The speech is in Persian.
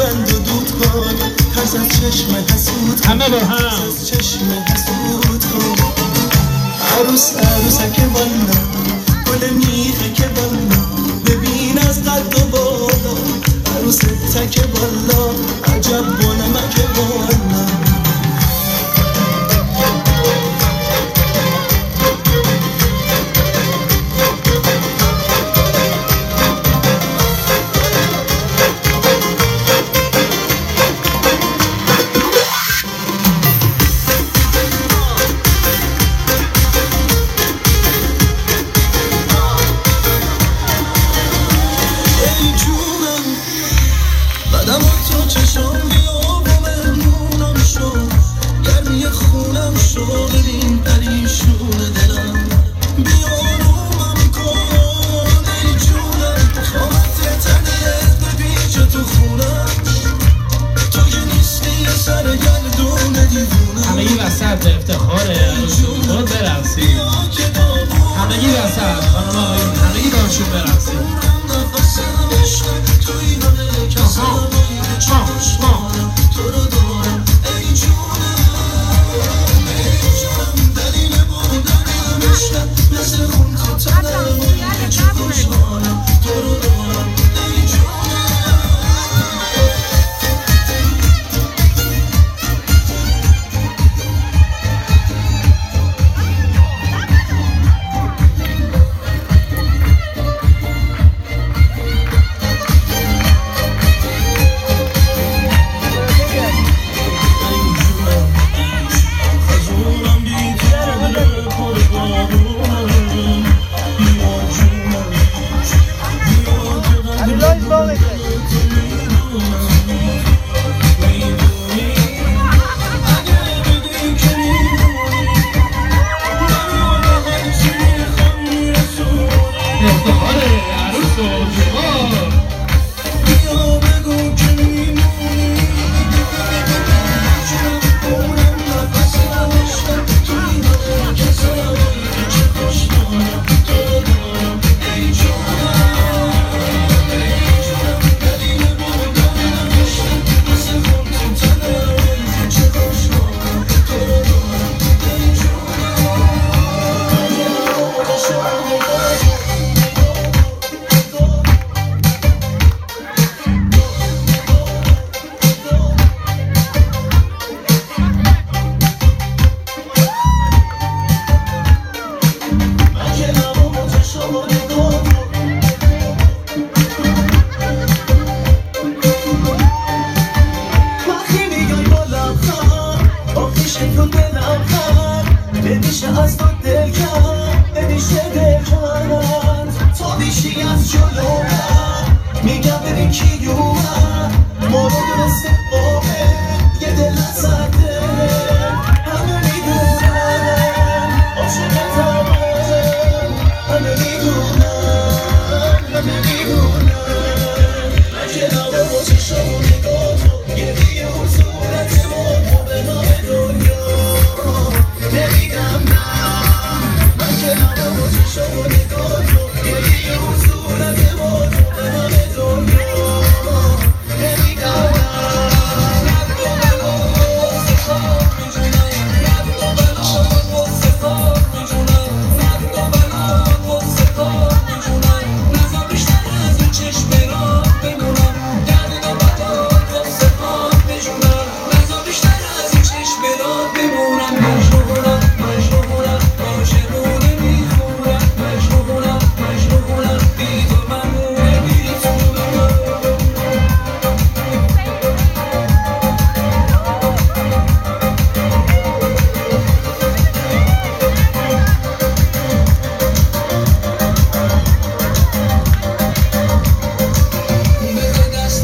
بند و دود کن. ترس از چشم حسود همه با هم. از چشم حسود کن. عروس عروس که والا. گل میخه که والا. ببین از قد و بالا. عروس تک والا. افتخاره. خود برقصیم. نمیشه از تو دل کرد نمیشه دل کرد تو میشی از جلو میگم ببین کی اومد مورد مثل قومه یه دل از